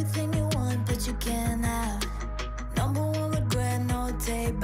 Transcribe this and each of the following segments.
everything you want, but you can't have. Number one regret, no take.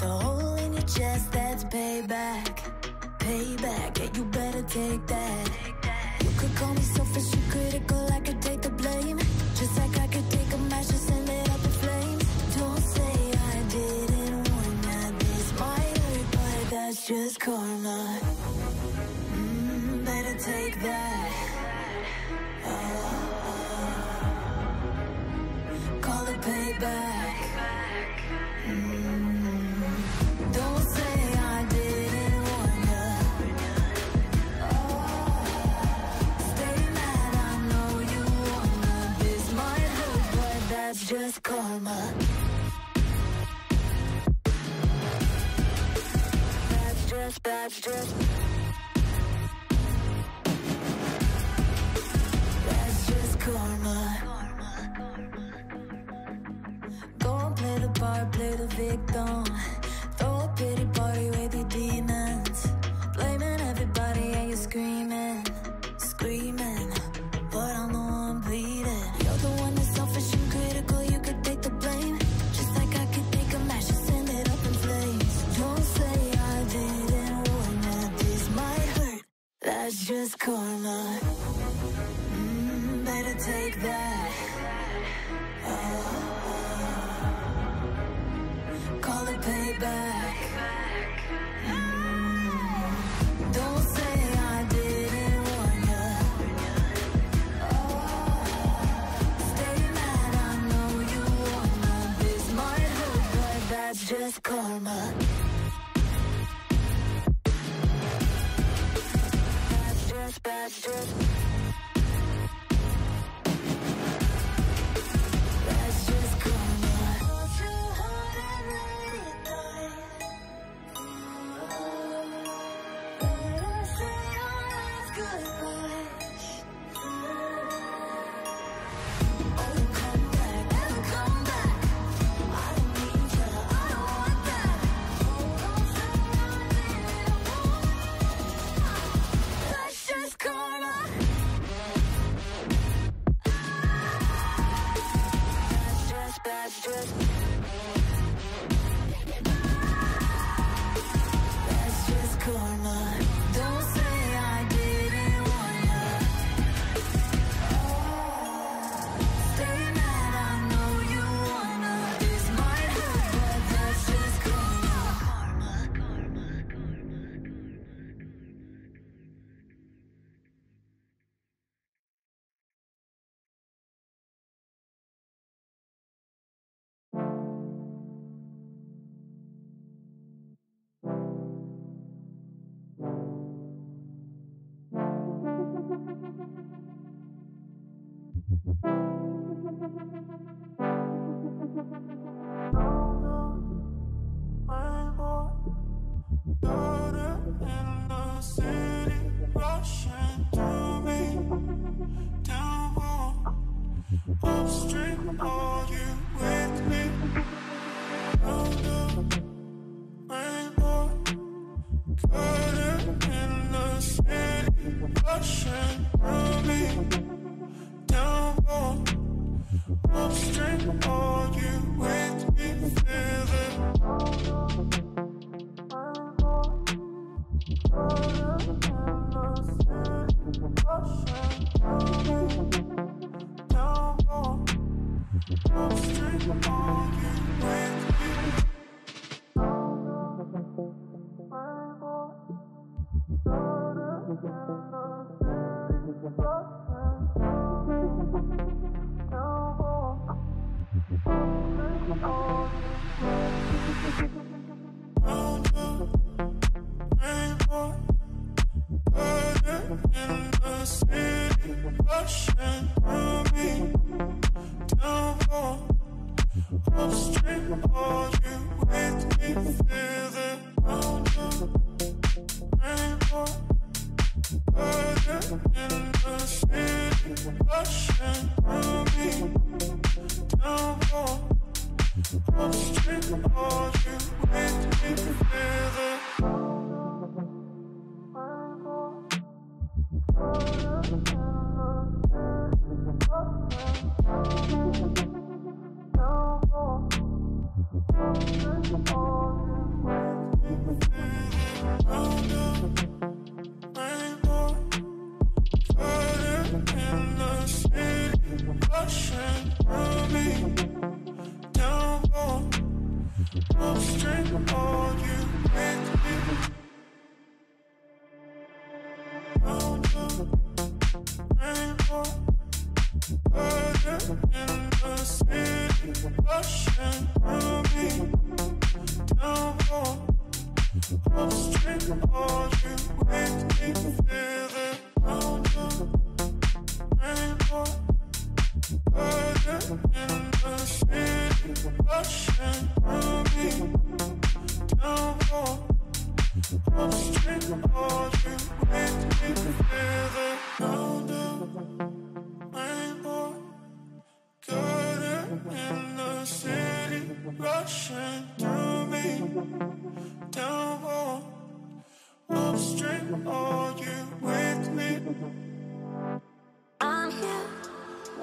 The hole in your chest, that's payback. Payback, yeah, you better take that. You could call me selfish and critical, I could take the blame. Just like I could take a match and send it up in flames. Don't say I didn't warn ya, this might hurt, but that's just karma. Just karma. That's just, that's just. The victim. Throw a pity party with your demons. Blaming everybody and you're screaming, screaming. But I'm the one bleeding. You're the one that's selfish and critical, you could take the blame. Just like I could take a match and send it up in flames. Don't say I didn't warn ya, this might hurt. That's just karma. Mm, better take that. Just karma. Upstream, are you with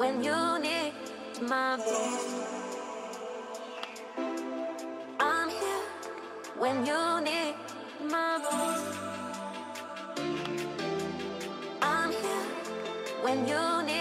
when you need my voice. I'm here when you need my voice. I'm here when you need.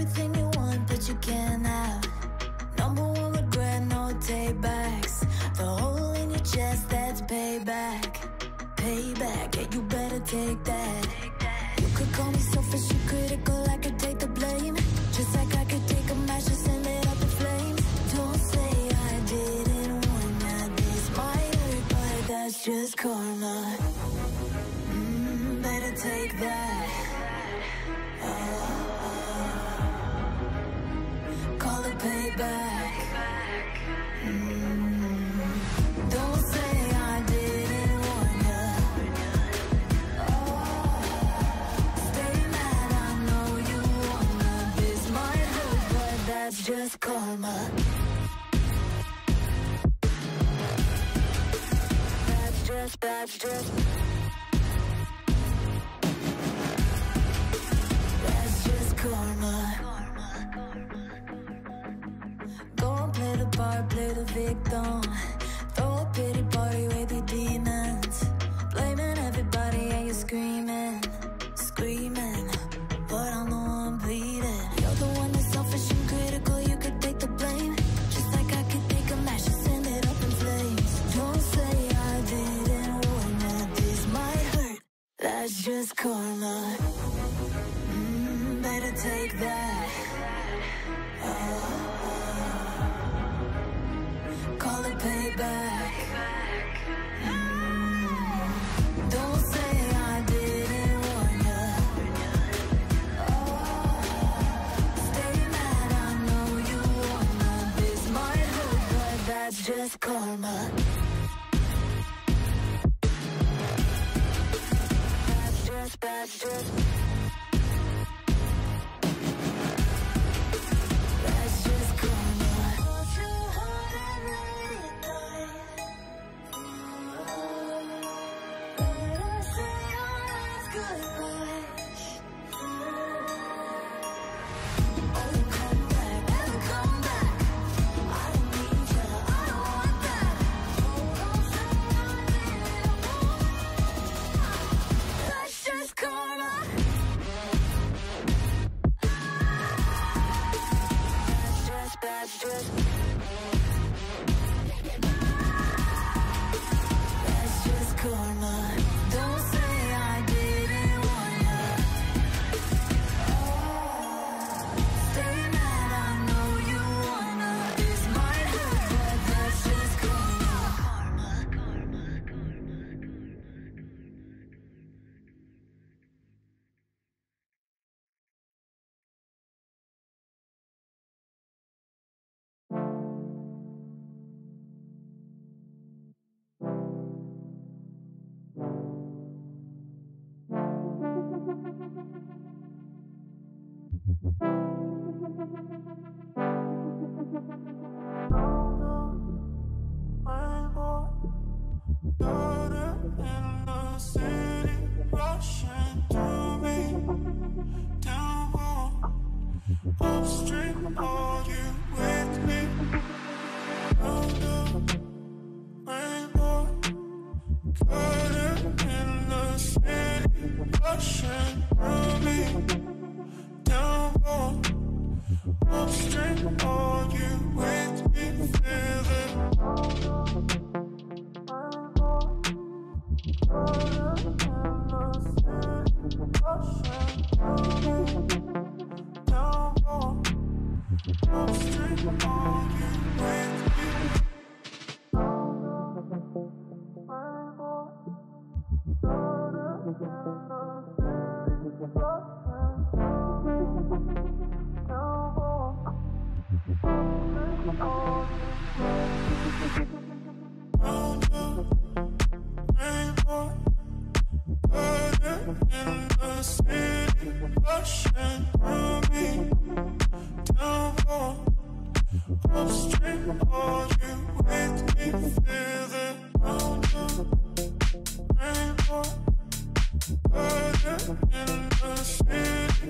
everything you want, but you can't have. Number one regret, no taybacks. The hole in your chest, that's payback. Payback, yeah, you better take that. You could call me selfish, you critical, I could take the blame. Just like I could take a match and send it up in flames. Don't say I didn't want that. This might hurt, but that's just karma. Mm, better take that. Just karma. That's just, that's just. That's just karma. Victim. Throw a pity party with your demons. Blaming everybody and you're screaming, screaming. But I'm the one bleeding. You're the one that's selfish and critical, you could take the blame. Just like I could take a match and send it up in flames. Don't say I didn't warn ya, this might hurt. That's just karma. Karma. That's just, that's just. Just, city, rushing to me. Down home, upstream, are you with me? Feel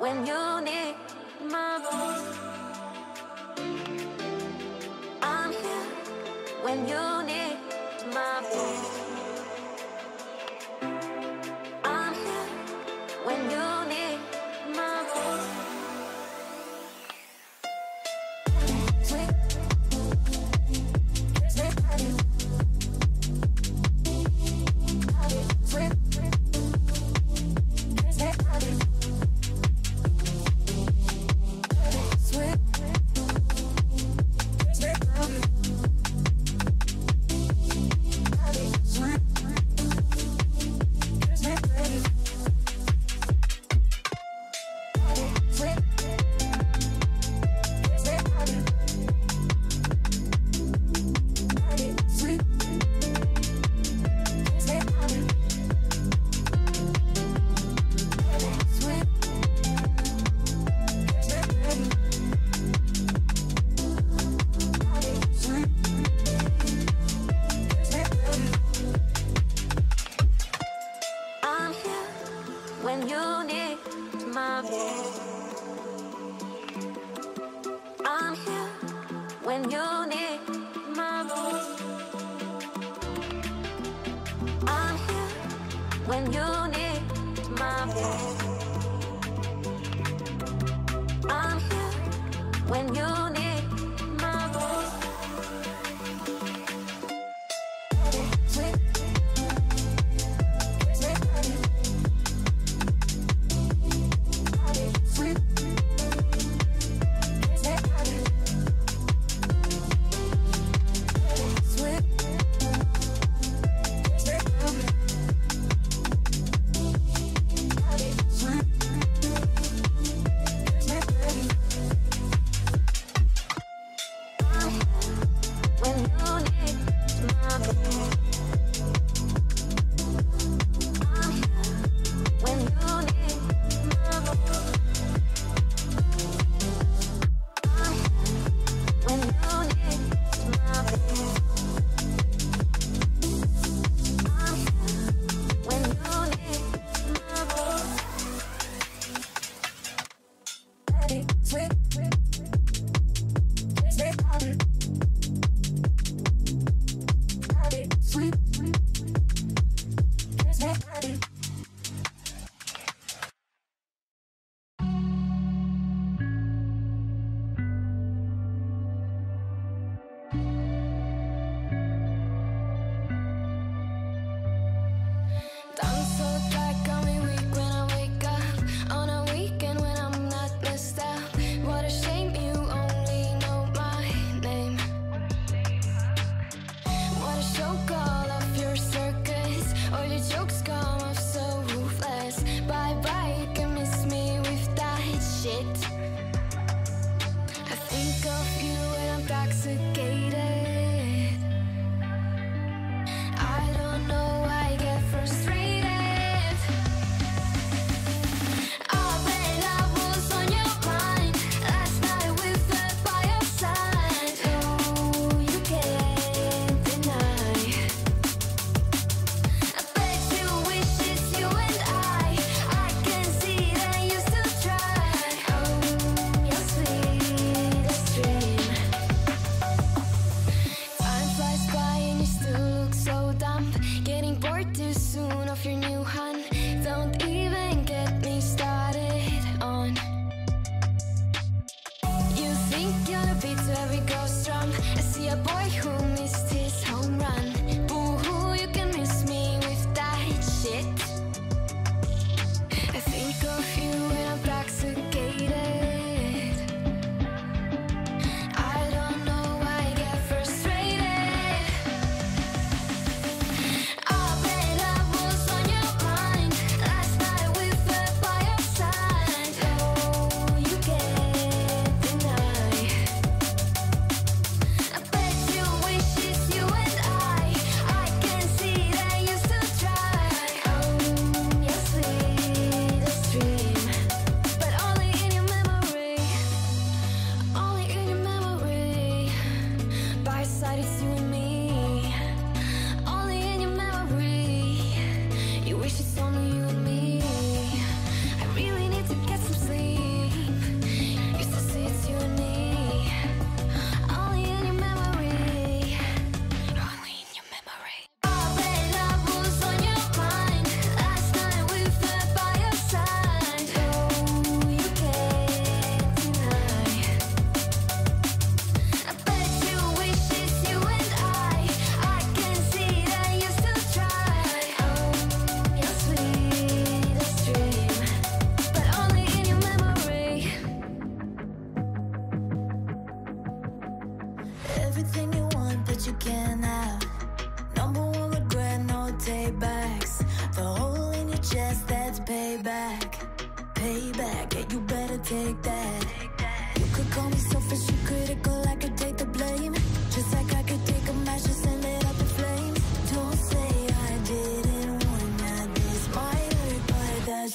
when you need my voice. I'm here when you need my voice. love.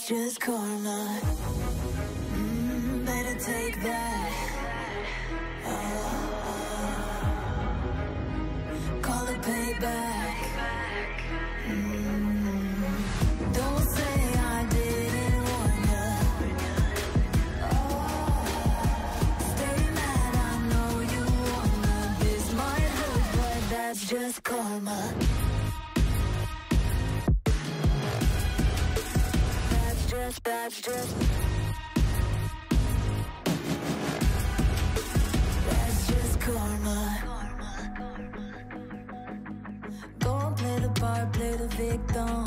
Just karma mm, Better take that. Oh. Call it payback. Mm, Don't say I didn't warn ya. oh, Stay mad, I know you wanna. This might hurt, but that's just karma. dress, bad dress. That's just karma. Don't play the part, play the victim.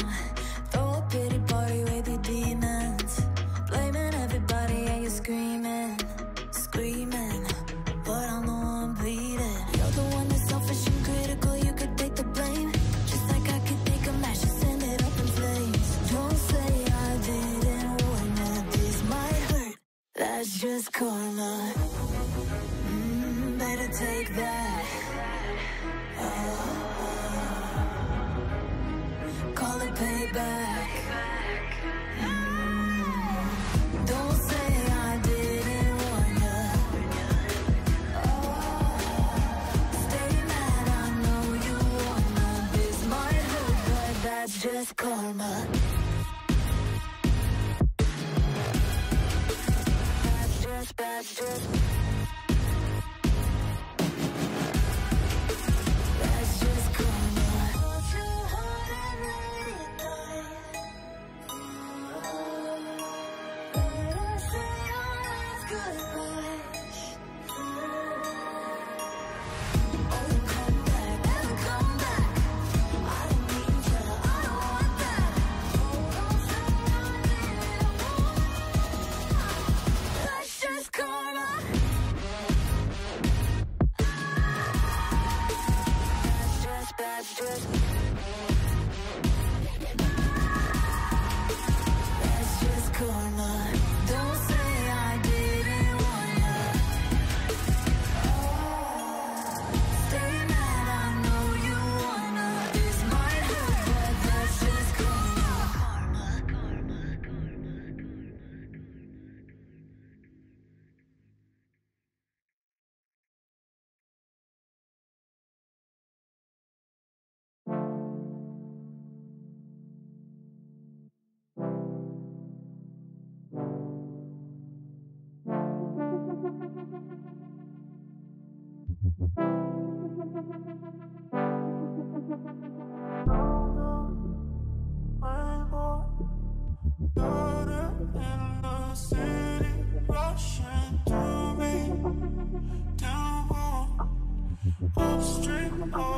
upstream.